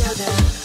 feel that